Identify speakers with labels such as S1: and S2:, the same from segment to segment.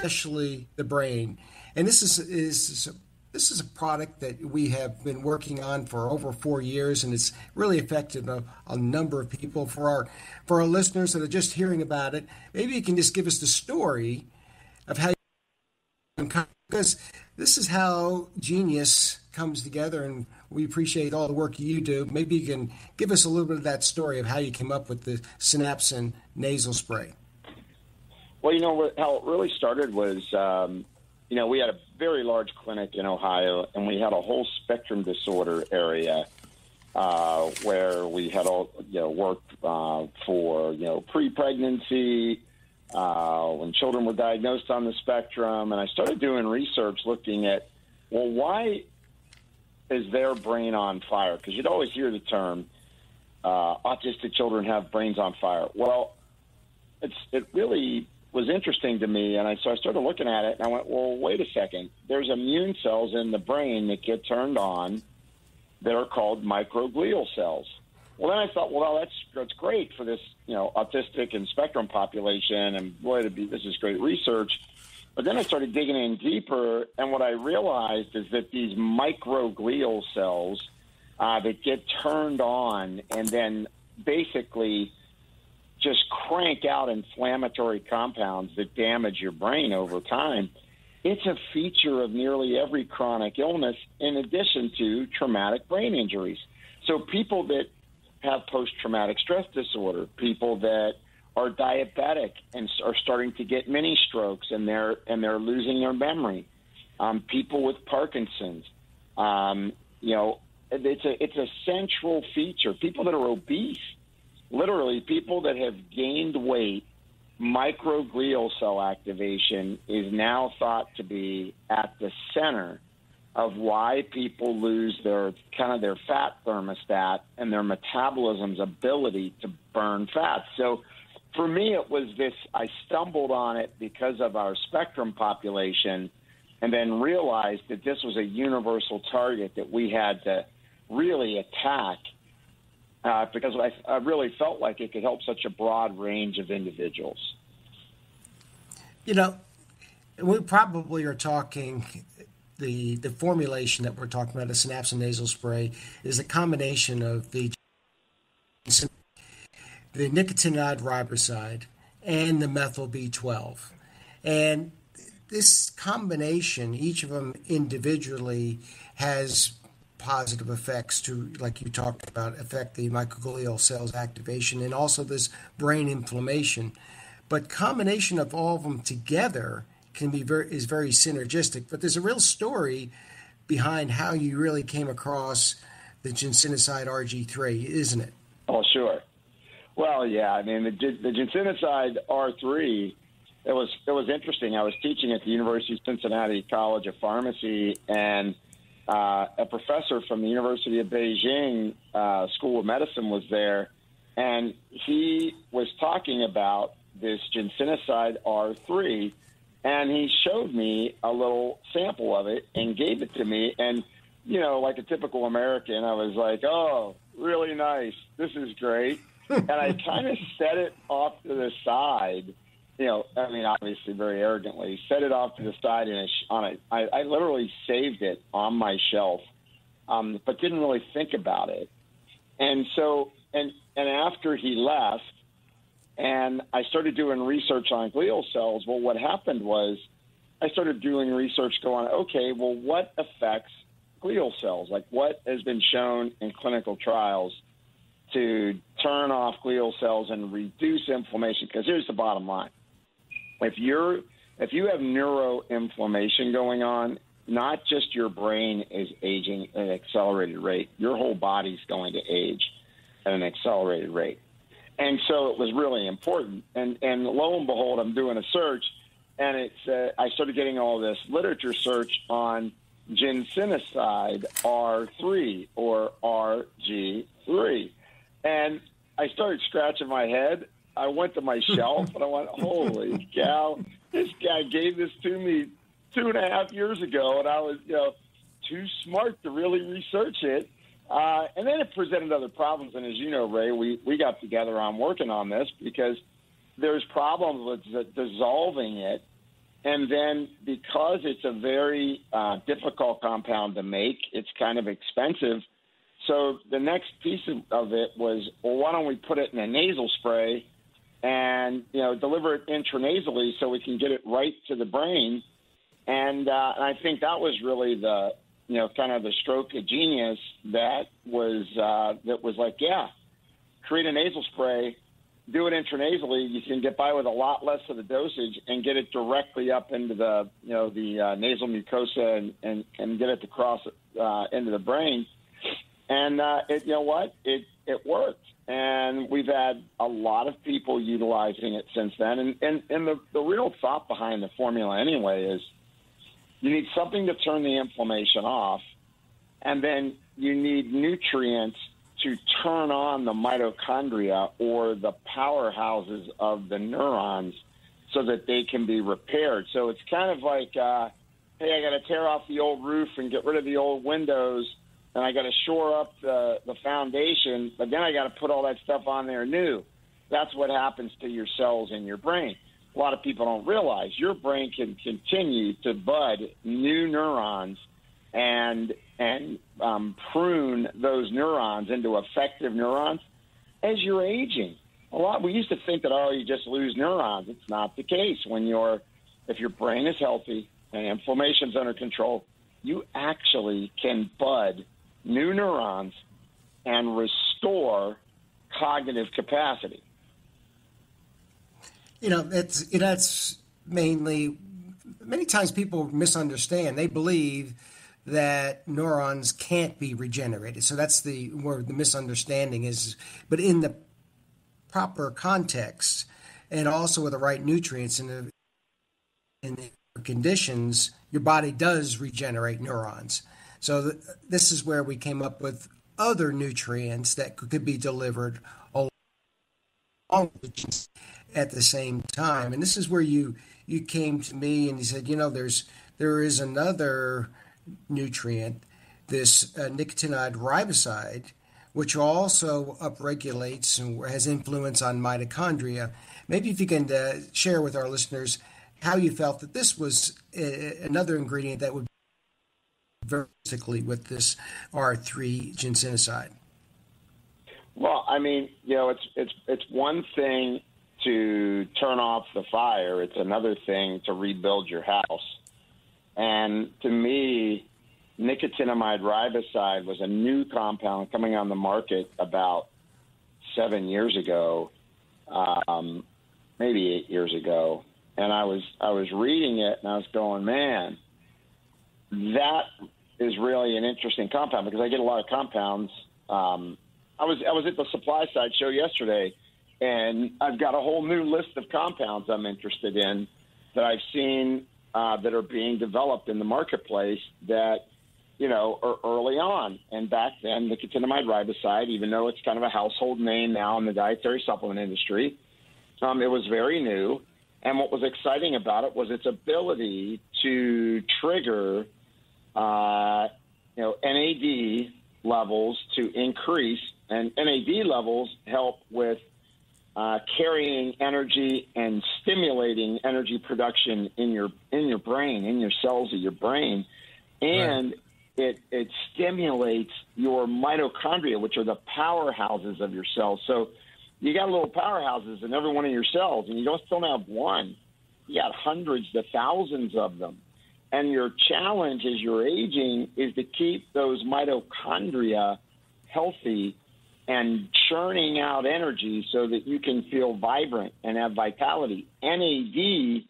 S1: especially the brain. And this is is this is a product that we have been working on for over four years, and it's really affected a, a, number of people. For our for our listeners that are just hearing about it, maybe you can just give us the story of how because this is how genius comes together, and we appreciate all the work you do. Maybe you can give us a little bit of that story of how you came up with the Synapsin nasal spray.
S2: Well, you know how it really started was, um, you know, we had a very large clinic in Ohio, and we had a whole spectrum disorder area uh, where we had all, you know, worked uh, for, you know, pre-pregnancy, uh, when children were diagnosed on the spectrum, and I started doing research looking at, well, why is their brain on fire? Because you'd always hear the term, uh, autistic children have brains on fire. Well, it's it really was interesting to me, and I so I started looking at it, and I went, well, wait a second. There's immune cells in the brain that get turned on that are called microglial cells. Well, then I thought, well, that's that's great for this, you know, autistic and spectrum population, and boy, be this is great research. But then I started digging in deeper, and what I realized is that these microglial cells uh, that get turned on and then basically just crank out inflammatory compounds that damage your brain over time. It's a feature of nearly every chronic illness, in addition to traumatic brain injuries. So people that have post traumatic stress disorder, people that are diabetic and are starting to get mini strokes and they're and they're losing their memory. Um, people with Parkinson's, um, you know, it's a it's a central feature. People that are obese, literally people that have gained weight, microglial cell activation is now thought to be at the center of why people lose their kind of their fat thermostat and their metabolism's ability to burn fat. So for me, it was this I stumbled on it because of our spectrum population and then realized that this was a universal target that we had to really attack uh, because I, I really felt like it could help such a broad range of individuals.
S1: You know, we probably are talking the the formulation that we're talking about, the synapsin nasal spray, is a combination of the the nicotinamide riboside and the methyl B12, and this combination, each of them individually, has positive effects to, like you talked about, affect the microglial cells activation and also this brain inflammation. But combination of all of them together can be very is very synergistic. But there's a real story behind how you really came across the ginsenoside RG3, isn't it?
S2: Oh, sure. Well, yeah. I mean, the, the ginsenoside R3. It was it was interesting. I was teaching at the University of Cincinnati College of Pharmacy, and uh, a professor from the University of Beijing uh, School of Medicine was there, and he was talking about this ginsenoside R3 and he showed me a little sample of it and gave it to me. And you know like a typical american i was like oh really nice. This is great. And i kind of set it off to the side you know i mean obviously very arrogantly set it off to the side and on it I, I literally saved it on my shelf um, but didn't really think about it and so and and after he left and I started doing research on glial cells. Well, what happened was I started doing research going, okay, well, what affects glial cells? Like, what has been shown in clinical trials to turn off glial cells and reduce inflammation? Because here's the bottom line: if you're if you have neuroinflammation going on, not just your brain is aging at an accelerated rate, your whole body's going to age at an accelerated rate and so it was really important. And and lo and behold, I'm doing a search, and it's uh, I started getting all this literature search on ginsenoside R3 or RG3, and I started scratching my head. I went to my shelf and I went, "Holy cow! This guy gave this to me two and a half years ago, and I was, you know, too smart to really research it." Uh, and then it presented other problems. And as you know, Ray, we, we got together on working on this because there's problems with dissolving it and then because it's a very uh, difficult compound to make, it's kind of expensive. So the next piece of, of it was, well, why don't we put it in a nasal spray and you know deliver it intranasally so we can get it right to the brain? And, uh, and I think that was really the you know kind of the stroke of genius that was uh, that was like, yeah, create a nasal spray do it intranasally, you can get by with a lot less of the dosage and get it directly up into the you know the uh, nasal mucosa and, and and get it to cross uh, into the brain. And uh, it, you know what? It it worked, and we've had a lot of people utilizing it since then. And and, and the the real thought behind the formula anyway is you need something to turn the inflammation off, and then you need nutrients to turn on the mitochondria or the powerhouses of the neurons so that they can be repaired. So it's kind of like, uh, hey, I got to tear off the old roof and get rid of the old windows, and I got to shore up the, the foundation, but then I got to put all that stuff on there new. That's what happens to your cells in your brain. A lot of people don't realize your brain can continue to bud new neurons and and um, prune those neurons into effective neurons as you're aging. A lot we used to think that oh you just lose neurons. It's not the case when you're if your brain is healthy and inflammation's under control, you actually can bud new neurons and restore cognitive capacity.
S1: You know, it's that's mainly many times people misunderstand. They believe that neurons can't be regenerated. So that's the where the misunderstanding is. But in the proper context, and also with the right nutrients and the, in the conditions, your body does regenerate neurons. So th- this is where we came up with other nutrients that could, be delivered at the same time. And this is where you you came to me and you said, you know, there's there is another nutrient, this uh, nicotinamide riboside, which also upregulates and has influence on mitochondria. Maybe if you can uh, share with our listeners how you felt that this was a, uh, another ingredient that would vertically with this R3 ginsenoside.
S2: Well, I mean, you know, it's it's it's one thing to turn off the fire; it's another thing to rebuild your house. And to me, nicotinamide riboside was a new compound coming on the market about seven years ago, um, maybe eight years ago. And I was I was reading it and I was going, man, that is really an interesting compound because I get a lot of compounds. Um, I was I was at the supply side show yesterday, and I've got a whole new list of compounds I'm interested in that I've seen uh, that are being developed in the marketplace that you know are early on. And back then, the nicotinamide riboside, even though it's kind of a household name now in the dietary supplement industry, um, it was very new. And what was exciting about it was its ability to trigger, uh, you know, NAD levels to increase, and NAD levels help with uh, carrying energy and stimulating energy production in your in your brain, in your cells of your brain, and right. it it stimulates your mitochondria, which are the powerhouses of your cells. So you got little powerhouses in every one of your cells, and you don't still have one. You got hundreds to thousands of them. And your challenge as you're aging is to keep those mitochondria healthy and churning out energy so that you can feel vibrant and have vitality. NAD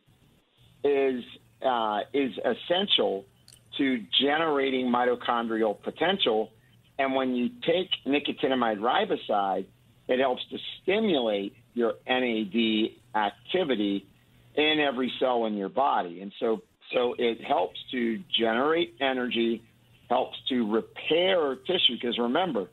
S2: is uh, is essential to generating mitochondrial potential, and when you take nicotinamide riboside, it helps to stimulate your NAD activity in every cell in your body, and so so it helps to generate energy, helps to repair tissue. Because remember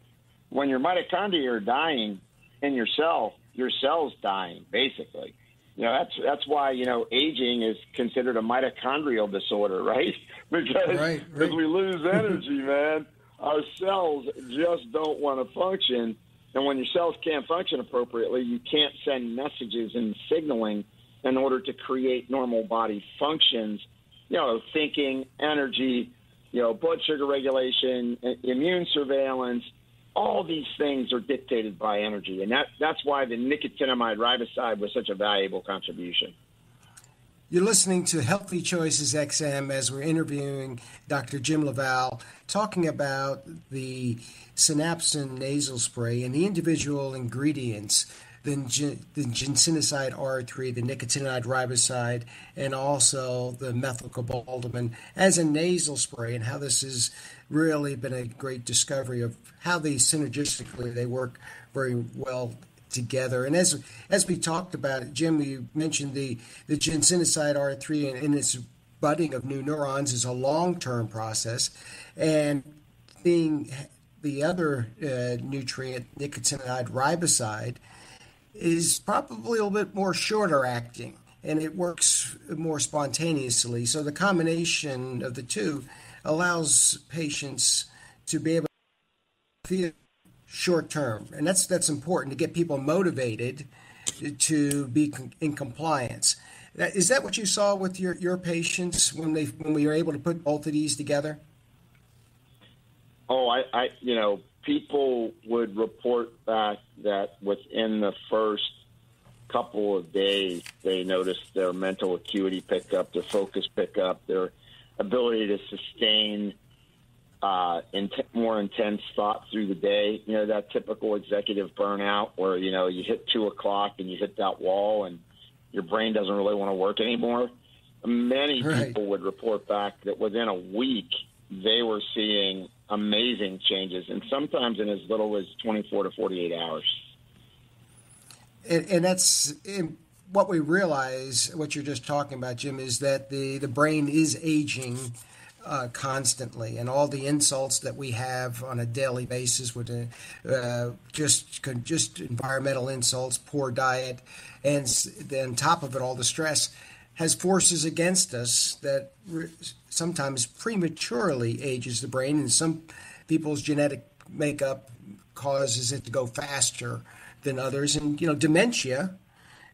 S2: when your mitochondria are dying in your cell, your cell's dying, basically. You know, that's that's why, you know, aging is considered a mitochondrial disorder, right? because right, right. we lose energy, man. Our cells just don't want to function. And when your cells can't function appropriately, you can't send messages and signaling in order to create normal body functions, you know, thinking, energy, you know, blood sugar regulation, immune surveillance, all these things are dictated by energy. And that, that's why the nicotinamide riboside was such a valuable contribution.
S1: You're listening to Healthy Choices XM as we're interviewing Dr. Jim LaValle, talking about the synapsin nasal spray and the individual ingredients the, the ginsenoside R3, the nicotinamide riboside, and also the methylcobalamin as a nasal spray, and how this has really been a great discovery of how they synergistically they work very well together. And as as we talked about it, Jim, you mentioned the the ginsenoside R3 and, and its budding of new neurons is a long term process, and being the other uh, nutrient, nicotinamide riboside, is probably a little bit more shorter acting and it works more spontaneously. So the combination of the two allows patients to be able to feel short term, and that's that's important to get people motivated to be in compliance. Is that what you saw with your, your patients when they when we were able to put both of these together?
S2: Oh, I, I you know, people would report back that within the first couple of days, they noticed their mental acuity pick up, their focus pick up, their ability to sustain uh, in more intense thought through the day. You know, that typical executive burnout where, you know, you hit two o'clock and you hit that wall and your brain doesn't really want to work anymore. Many right. people would report back that within a week they were seeing amazing changes and sometimes in as little as 24 to 48 hours.
S1: And, and that's what we realize, what you're just talking about, Jim, is that the, the brain is aging uh, constantly, and all the insults that we have on a daily basis with uh just just environmental insults, poor diet, and then top of it, all the stress has forces against us that re- sometimes prematurely ages the brain, and some people's genetic makeup causes it to go faster than others, and you know dementia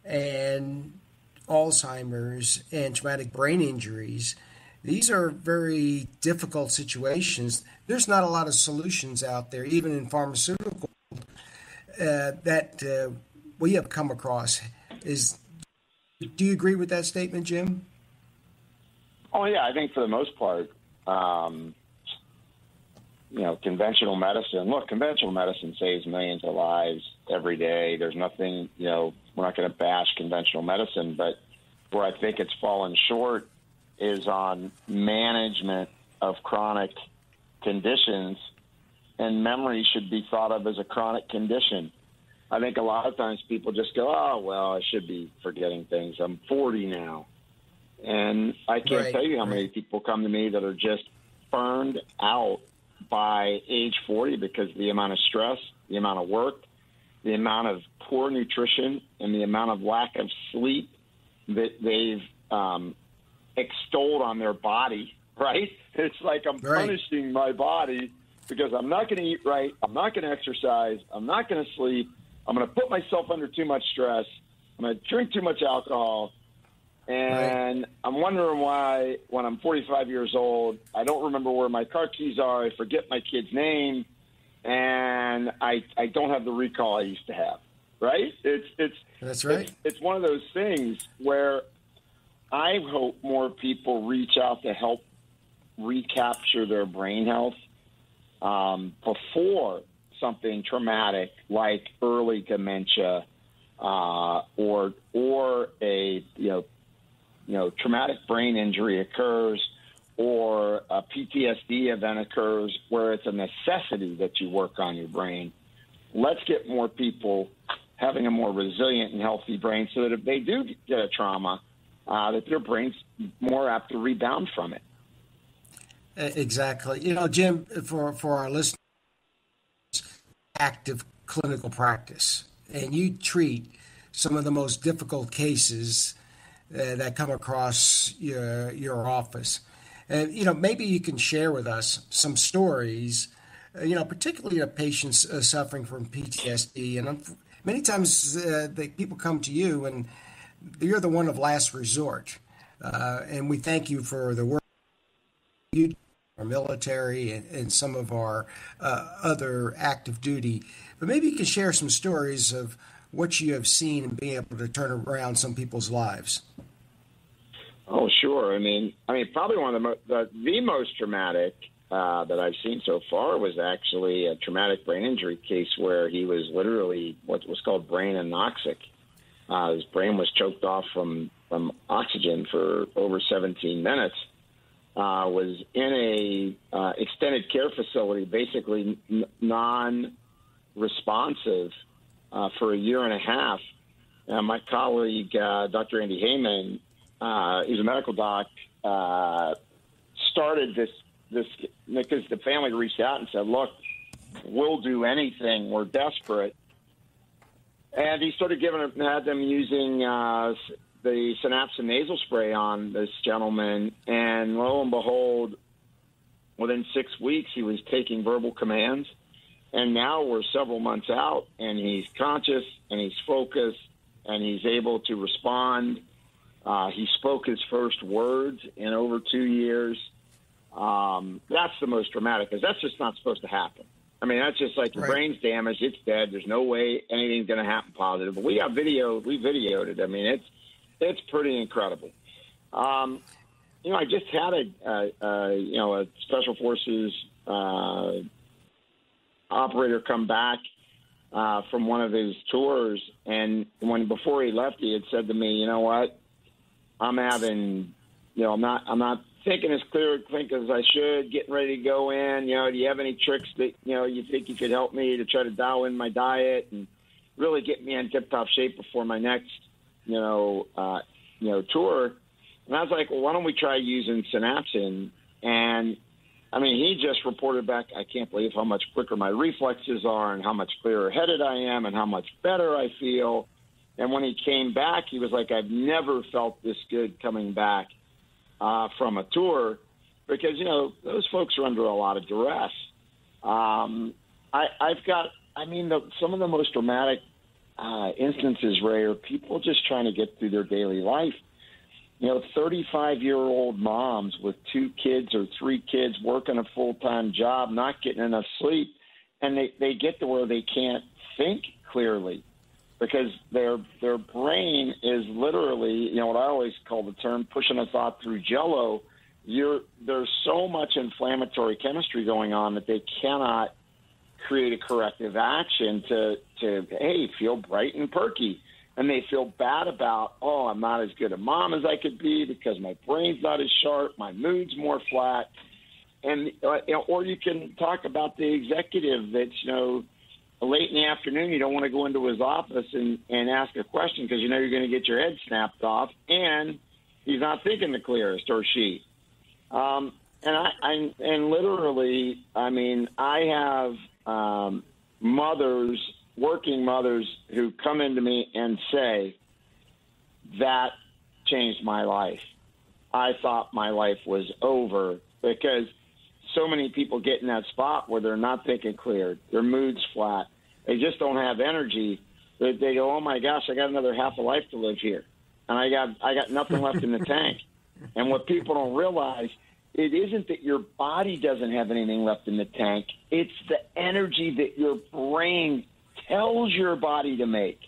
S1: and Alzheimer's and traumatic brain injuries these are very difficult situations. There's not a lot of solutions out there, even in pharmaceutical, uh, that uh, we have come across. Is do you agree with that statement, Jim?
S2: Oh yeah, I think for the most part, um, you know, conventional medicine. Look, conventional medicine saves millions of lives every day. There's nothing, you know, we're not going to bash conventional medicine, but where I think it's fallen short is on management of chronic conditions, and memory should be thought of as a chronic condition. I think a lot of times people just go, "Oh, well, I should be forgetting things. I'm 40 now," and I can't right, tell you how right. many people come to me that are just burned out by age 40 because the amount of stress, the amount of work, the amount of poor nutrition, and the amount of lack of sleep that they've um, extolled on their body, right? It's like I'm right. punishing my body because I'm not going to eat right, I'm not going to exercise, I'm not going to sleep, I'm going to put myself under too much stress, I'm going to drink too much alcohol, and right. I'm wondering why when I'm 45 years old, I don't remember where my car keys are, I forget my kid's name, and I I don't have the recall I used to have. Right? It's it's
S1: that's right.
S2: It's, it's one of those things where I hope more people reach out to help recapture their brain health um, before something traumatic like early dementia uh, or or a you know you know traumatic brain injury occurs or a PTSD event occurs where it's a necessity that you work on your brain. Let's get more people having a more resilient and healthy brain so that if they do get a trauma, uh, that their brain's more apt to rebound from it.
S1: Exactly. You know, Jim, for, for our listeners, active clinical practice, and you treat some of the most difficult cases uh, that come across your, your office. And, you know, maybe you can share with us some stories, uh, you know, particularly of patients uh, suffering from PTSD. And many times uh, the people come to you and you're the one of last resort, uh, and we thank you for the work you our military and, and some of our uh, other active duty. But maybe you can share some stories of what you have seen and being able to turn around some people's lives.
S2: Oh, sure. I mean, I mean, probably one of the mo- the, the most traumatic uh, that I've seen so far was actually a traumatic brain injury case where he was literally what was called brain anoxic. Uh, his brain was choked off from from oxygen for over 17 minutes. Uh, was in a uh, extended care facility, basically n- non-responsive uh, for a year and a half. And my colleague, uh, Dr. Andy Heyman, uh, he's a medical doc, uh, started this this because the family reached out and said, "Look, we'll do anything. We're desperate." And he started giving had them using uh, the synapsin nasal spray on this gentleman, and lo and behold, within six weeks, he was taking verbal commands. And now we're several months out, and he's conscious, and he's focused, and he's able to respond. Uh, he spoke his first words in over two years. Um, that's the most dramatic because that's just not supposed to happen. I mean, that's just like your
S1: Right.
S2: brain's damaged, it's dead. There's no way anything's going to happen positive. But we got video, we videoed it. I mean, it's it's pretty incredible. Um, you know, I just had a, a, a you know a special forces uh, operator come back uh, from one of his tours, and when before he left, he had said to me, "You know what? I'm having, you know, I'm not, I'm not thinking as clear think as I should. Getting ready to go in. You know, do you have any tricks that you know you think you could help me to try to dial in my diet and really get me in tip-top shape before my next, you know, uh, you know, tour?" And I was like, "Well, why don't we try using Synapsin?" And I mean, he just reported back, I can't believe how much quicker my reflexes are and how much clearer headed I am and how much better I feel. And when he came back, he was like, I've never felt this good coming back uh, from a tour because, you know, those folks are under a lot of duress. Um, I, I've got, I mean, the, some of the most dramatic uh, instances, Ray, are people just trying to get through their daily life you know, 35 year old moms with two kids or three kids working a full time job, not getting enough sleep, and they, they get to where they can't think clearly because their their brain is literally, you know, what I always call the term pushing a thought through jello. You're there's so much inflammatory chemistry going on that they cannot create a corrective action to to hey feel bright and perky and they feel bad about, oh, I'm not as good a mom as I could be because my brain's not as sharp, my mood's more flat, and uh, or you can talk about the executive that's you know late in the afternoon you don't want to go into his office and and ask a question because you know you're going to get your head snapped off, and he's not thinking the clearest or she. Um, and I, I and literally, I mean, I have um, mothers working mothers who come into me and say, That changed my life. I thought my life was over because so many people get in that spot where they're not thinking clear, their mood's flat, they just don't have energy. They, they go, Oh my gosh, I got another half a life to live here. And I got I got nothing left in the tank. And what people don't realize it isn't that your body doesn't have anything left in the tank. It's the energy that your brain tells your body to make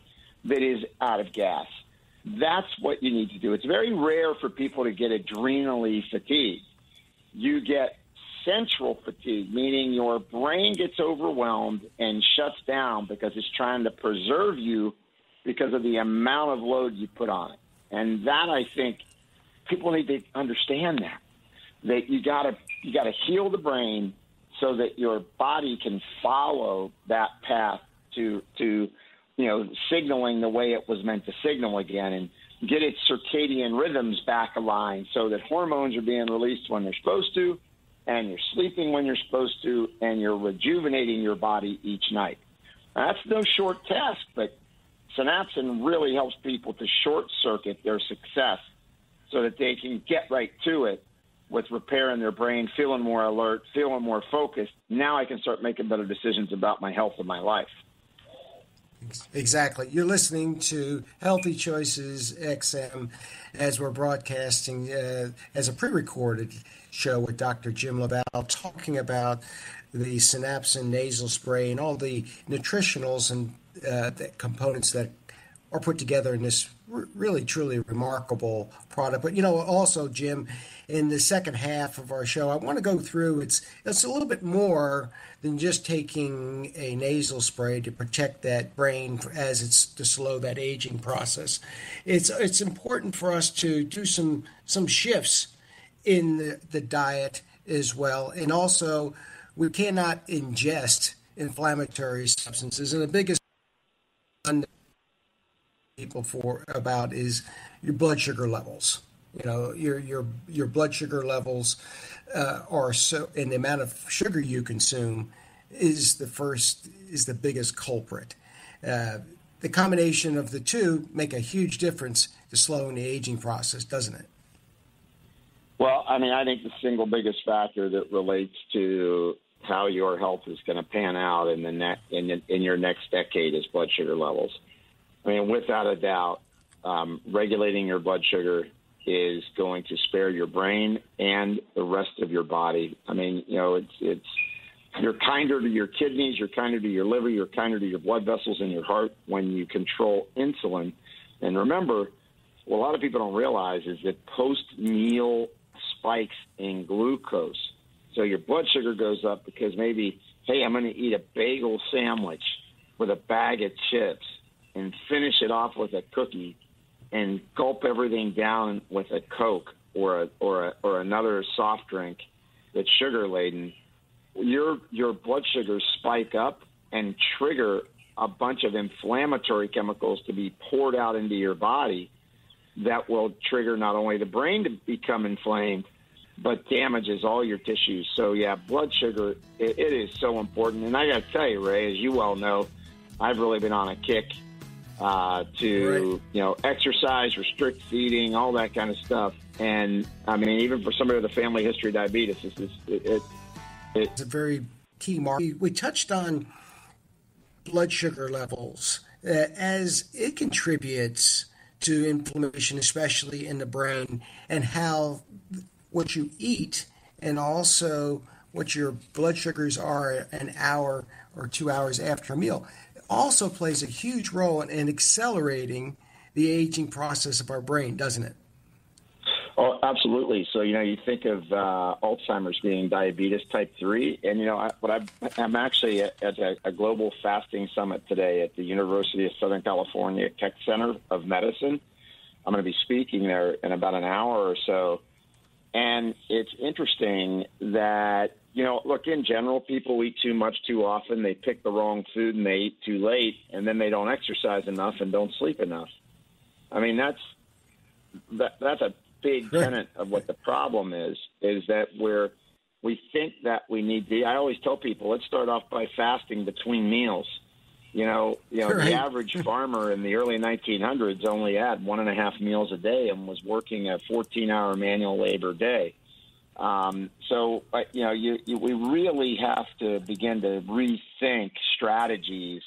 S2: that is out of gas. That's what you need to do. It's very rare for people to get adrenally fatigued. You get central fatigue, meaning your brain gets overwhelmed and shuts down because it's trying to preserve you because of the amount of load you put on it. And that I think people need to understand that that you gotta you gotta heal the brain so that your body can follow that path to to you know signaling the way it was meant to signal again and get its circadian rhythms back aligned so that hormones are being released when they're supposed to and you're sleeping when you're supposed to and you're rejuvenating your body each night. Now, that's no short task, but synapsin really helps people to short circuit their success so that they can get right to it with repairing their brain, feeling more alert, feeling more focused. Now I can start making better decisions about my health and my life.
S1: Exactly. You're listening to Healthy Choices XM as we're broadcasting uh, as a pre recorded show with Dr. Jim LaValle talking about the synapsin nasal spray and all the nutritionals and uh, the components that are put together in this really truly remarkable product. But you know, also Jim, in the second half of our show, I want to go through. It's it's a little bit more than just taking a nasal spray to protect that brain as it's to slow that aging process. It's it's important for us to do some some shifts in the, the diet as well, and also we cannot ingest inflammatory substances. And the biggest people for about is your blood sugar levels. You know, your your your blood sugar levels uh, are so, and the amount of sugar you consume is the first is the biggest culprit. Uh, the combination of the two make a huge difference to slowing the aging process, doesn't it?
S2: Well, I mean, I think the single biggest factor that relates to how your health is going to pan out in the ne- in, in your next decade is blood sugar levels. I mean, without a doubt, um, regulating your blood sugar is going to spare your brain and the rest of your body. I mean, you know, it's it's you're kinder to your kidneys, you're kinder to your liver, you're kinder to your blood vessels and your heart when you control insulin. And remember, what a lot of people don't realize is that post meal spikes in glucose. So your blood sugar goes up because maybe, hey, I'm going to eat a bagel sandwich with a bag of chips and finish it off with a cookie and gulp everything down with a Coke or a, or a, or another soft drink that's sugar laden, your your blood sugars spike up and trigger a bunch of inflammatory chemicals to be poured out into your body that will trigger not only the brain to become inflamed but damages all your tissues. So yeah, blood sugar it, it is so important. And I got to tell you, Ray, as you well know, I've really been on a kick uh, to right. you know exercise, restrict eating, all that kind of stuff. And I mean, even for somebody with a family history of diabetes, it's, it's, it, it,
S1: it's a very key mark. We touched on blood sugar levels uh, as it contributes to inflammation, especially in the brain, and how what you eat and also what your blood sugars are an hour or two hours after a meal also plays a huge role in accelerating the aging process of our brain, doesn't it?
S2: Oh, absolutely. So, you know, you think of uh, Alzheimer's being diabetes type 3. And, you know, I, what I, am actually at, at a, a, global fasting summit today at the University of Southern California Keck Center of Medicine. I'm going to be speaking there in about an hour or so. And it's interesting that you know, look, in general, people eat too much too often. They pick the wrong food and they eat too late, and then they don't exercise enough and don't sleep enough. I mean, that's that, that's a big tenet of what the problem is. Is that we're we think that we need to. I always tell people, let's start off by fasting between meals. You know, you know, right. the average farmer in the early 1900s only had one and a half meals a day and was working a 14-hour manual labor day um, so, uh, you know, you, you, we really have to begin to rethink strategies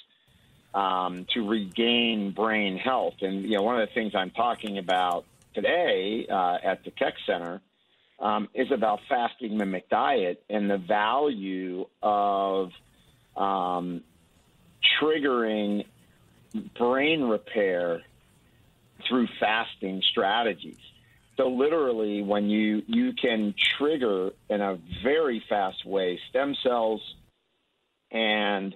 S2: um, to regain brain health. And, you know, one of the things I'm talking about today uh, at the Keck Center um, is about fasting mimic diet and the value of um, triggering brain repair through fasting strategies. So literally, when you you can trigger in a very fast way stem cells and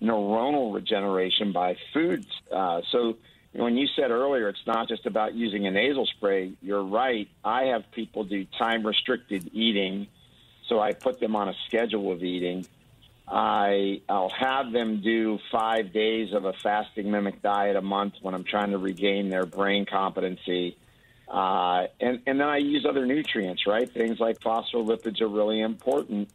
S2: neuronal regeneration by foods. Uh, so when you said earlier, it's not just about using a nasal spray. You're right. I have people do time restricted eating, so I put them on a schedule of eating. I I'll have them do five days of a fasting mimic diet a month when I'm trying to regain their brain competency. Uh, and, and then I use other nutrients, right? Things like phospholipids are really important.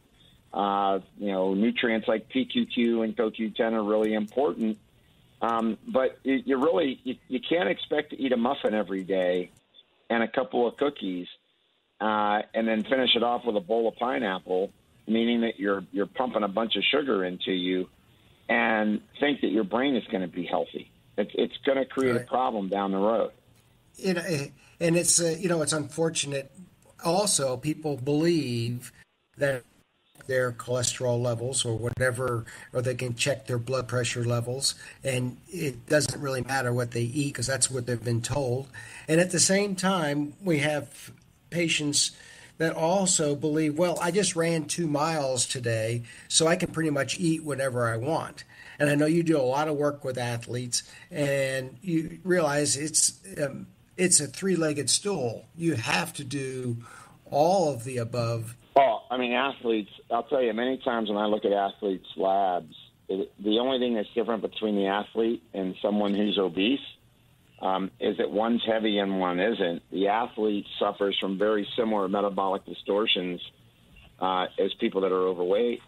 S2: Uh, you know, nutrients like PQQ and CoQ10 are really important. Um, but you, you really you, you can't expect to eat a muffin every day and a couple of cookies uh, and then finish it off with a bowl of pineapple, meaning that you're you're pumping a bunch of sugar into you and think that your brain is going to be healthy. It's, it's going to create right. a problem down the road.
S1: You know, and it's uh, you know it's unfortunate. Also, people believe that their cholesterol levels or whatever, or they can check their blood pressure levels, and it doesn't really matter what they eat because that's what they've been told. And at the same time, we have patients that also believe, well, I just ran two miles today, so I can pretty much eat whatever I want. And I know you do a lot of work with athletes, and you realize it's um, it's a three-legged stool. You have to do all of the above.
S2: Oh, I mean, athletes. I'll tell you, many times when I look at athletes' labs, it, the only thing that's different between the athlete and someone who's obese um, is that one's heavy and one isn't. The athlete suffers from very similar metabolic distortions uh, as people that are overweight.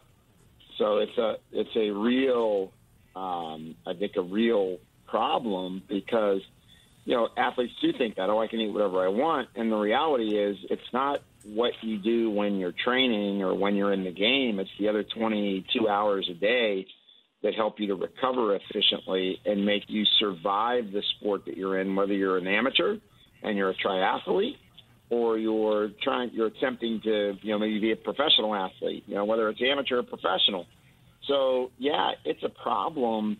S2: So it's a it's a real um, I think a real problem because you know athletes do think that oh I can eat whatever I want, and the reality is it's not what you do when you're training or when you're in the game. It's the other 22 hours a day that help you to recover efficiently and make you survive the sport that you're in, whether you're an amateur and you're a triathlete or you're trying you're attempting to, you know, maybe be a professional athlete, you know, whether it's amateur or professional. So yeah, it's a problem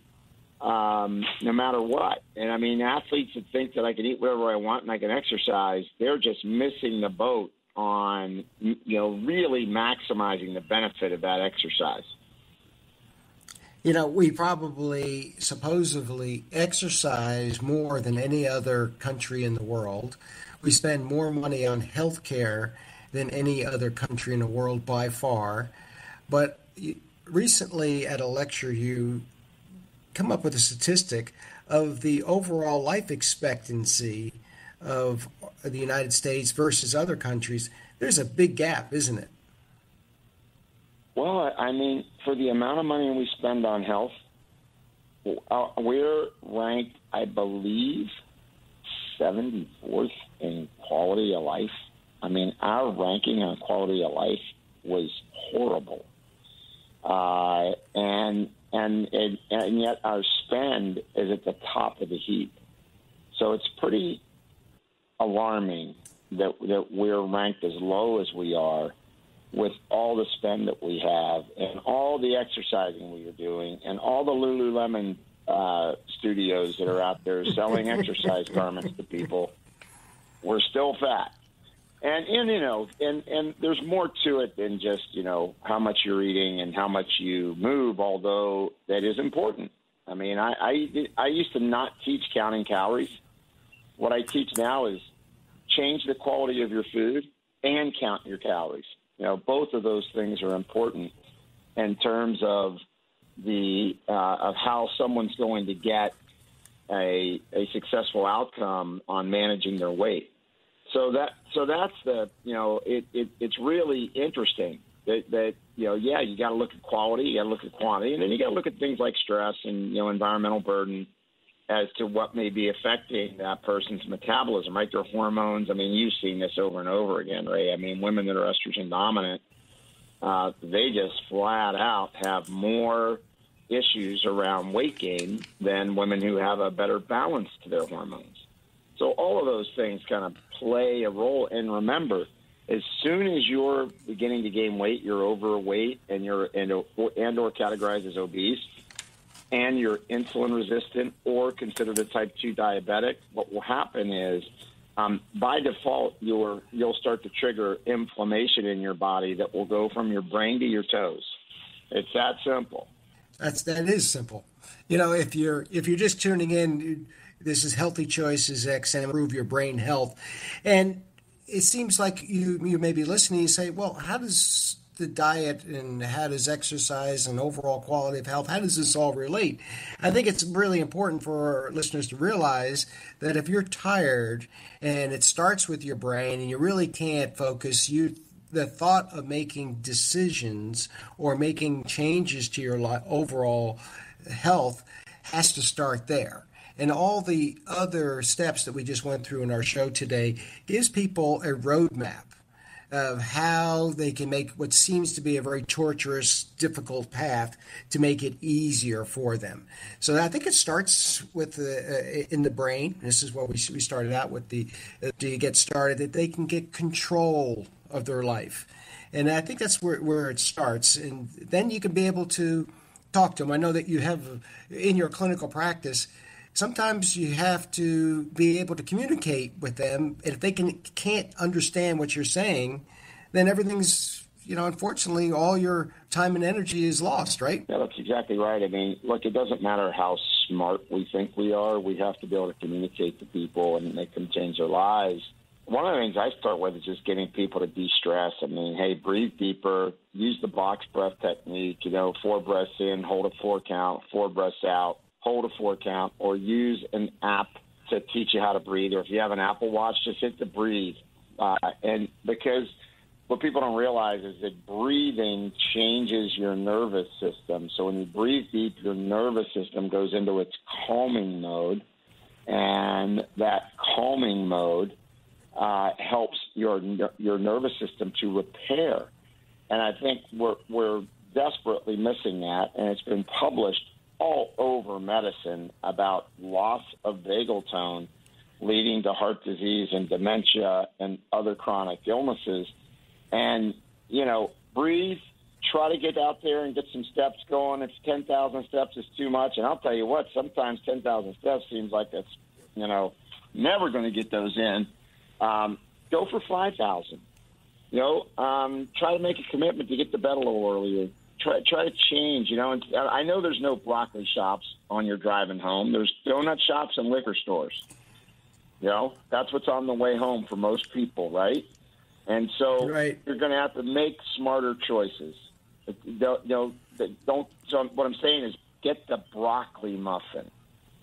S2: um, no matter what. And I mean, athletes that think that I can eat whatever I want and I can exercise, they're just missing the boat on you know really maximizing the benefit of that exercise
S1: you know, we probably supposedly exercise more than any other country in the world. We spend more money on health care than any other country in the world by far. But recently at a lecture, you come up with a statistic of the overall life expectancy of the United States versus other countries. There's a big gap, isn't it?
S2: Well, I mean, for the amount of money we spend on health, uh, we're ranked, I believe, 74th in quality of life. I mean, our ranking on quality of life was horrible, uh, and and it, and yet our spend is at the top of the heap. So it's pretty alarming that that we're ranked as low as we are with all the spend that we have and all the exercising we are doing and all the Lululemon uh, studios that are out there selling exercise garments to people, we're still fat. And, and you know, and, and there's more to it than just, you know, how much you're eating and how much you move, although that is important. I mean, I, I, I used to not teach counting calories. What I teach now is change the quality of your food and count your calories. You know, both of those things are important in terms of the uh, of how someone's going to get a a successful outcome on managing their weight. So that so that's the you know it, it it's really interesting that that you know yeah you got to look at quality you got to look at quantity and then you got to look at things like stress and you know environmental burden as to what may be affecting that person's metabolism, right? Their hormones. I mean, you've seen this over and over again, Ray. I mean, women that are estrogen dominant, uh, they just flat out have more issues around weight gain than women who have a better balance to their hormones. So all of those things kind of play a role. And remember, as soon as you're beginning to gain weight, you're overweight and you're and, and or categorized as obese, and you're insulin resistant or considered a type 2 diabetic, what will happen is um, by default, you you'll start to trigger inflammation in your body that will go from your brain to your toes. It's that simple.
S1: That's that is simple. You know, if you're if you're just tuning in, this is Healthy Choices X and improve your brain health, and it seems like you you may be listening. You say, well, how does the diet and how does exercise and overall quality of health, how does this all relate? I think it's really important for listeners to realize that if you're tired and it starts with your brain and you really can't focus, you the thought of making decisions or making changes to your life, overall health has to start there. And all the other steps that we just went through in our show today gives people a roadmap of how they can make what seems to be a very torturous, difficult path to make it easier for them. So I think it starts with the, uh, in the brain. This is what we, we started out with the uh, do you get started that they can get control of their life. And I think that's where, where it starts. And then you can be able to talk to them. I know that you have in your clinical practice sometimes you have to be able to communicate with them. And if they can can't understand what you're saying, then everything's you know, unfortunately, all your time and energy is lost, right?
S2: Yeah, that's exactly right. I mean, look, it doesn't matter how smart we think we are. We have to be able to communicate to people and make them change their lives. One of the things I start with is just getting people to de-stress. I mean, hey, breathe deeper, use the box breath technique. You know, four breaths in, hold a four count, four breaths out hold a four count, or use an app to teach you how to breathe. Or if you have an Apple Watch, just hit the breathe. Uh, and because what people don't realize is that breathing changes your nervous system. So when you breathe deep, your nervous system goes into its calming mode, and that calming mode uh, helps your your nervous system to repair. And I think we're we're desperately missing that, and it's been published all over medicine about loss of vagal tone leading to heart disease and dementia and other chronic illnesses. And, you know, breathe, try to get out there and get some steps going. If 10,000 steps is too much, and I'll tell you what, sometimes 10,000 steps seems like it's, you know, never going to get those in. Um, go for 5,000. You know, um, try to make a commitment to get to bed a little earlier try try to change. You know, and I know there's no broccoli shops on your driving home. There's donut shops and liquor stores. You know, that's what's on the way home for most people, right? And so right. you're going to have to make smarter choices. Don't, you know, don't. So what I'm saying is, get the broccoli muffin.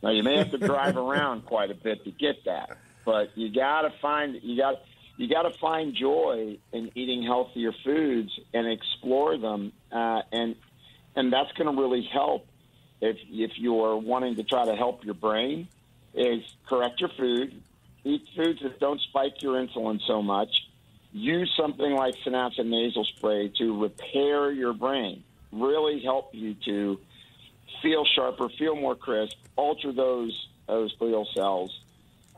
S2: Now you may have to drive around quite a bit to get that, but you got to find you got you got to find joy in eating healthier foods and explore them, uh, and and that's going to really help if if you're wanting to try to help your brain. Is correct your food, eat foods that don't spike your insulin so much. Use something like Synapsin nasal spray to repair your brain. Really help you to feel sharper, feel more crisp, alter those those glial cells,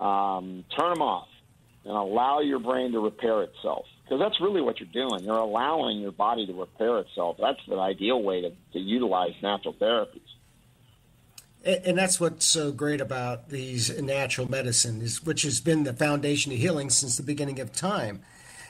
S2: um, turn them off and allow your brain to repair itself. Because that's really what you're doing. You're allowing your body to repair itself. That's the ideal way to, to utilize natural therapies.
S1: And that's what's so great about these natural medicines, which has been the foundation of healing since the beginning of time.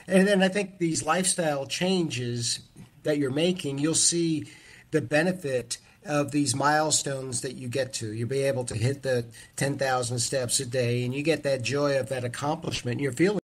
S1: And then I think these lifestyle changes that you're making, you'll see the benefit of these milestones that you get to. You'll be able to hit the 10,000 steps a day and you get that joy of that accomplishment. You're feeling